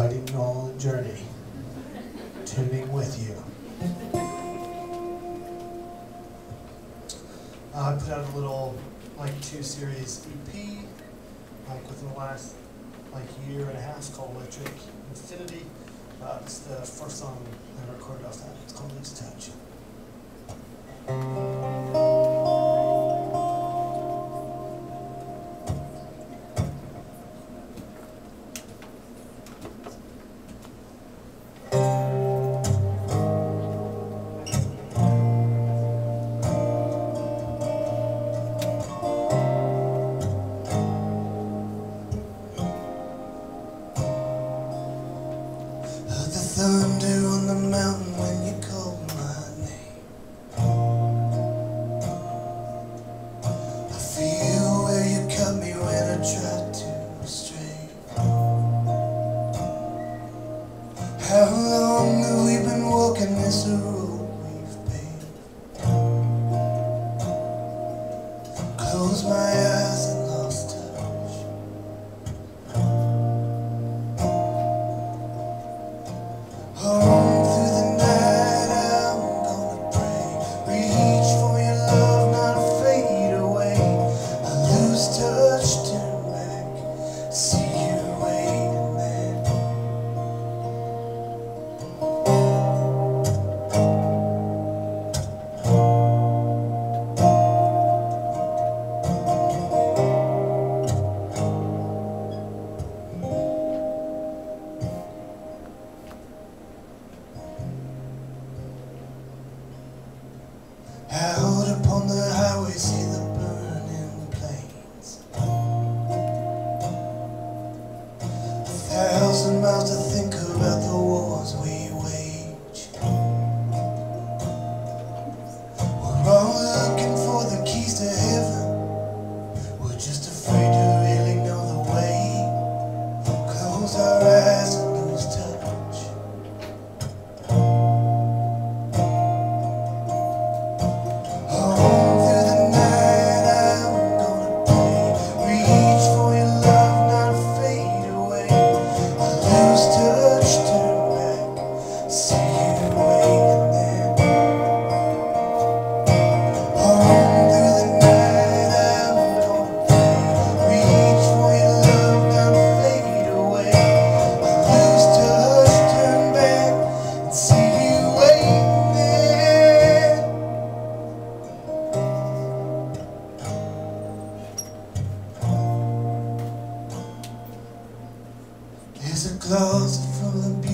inviting the Journey, tuning with you. Uh, I put out a little, like, two series EP, like, within the last, like, year and a half called Electric Infinity. Uh, it's the first song I recorded off that. It's called Lose Touch. Thunder on the mountain when you called my name. I feel where you cut me when I tried to stray. How long have we been walking this road we've paved? Close my eyes Home Out upon the highway, see the burning plains. A thousand miles to think about There's a closet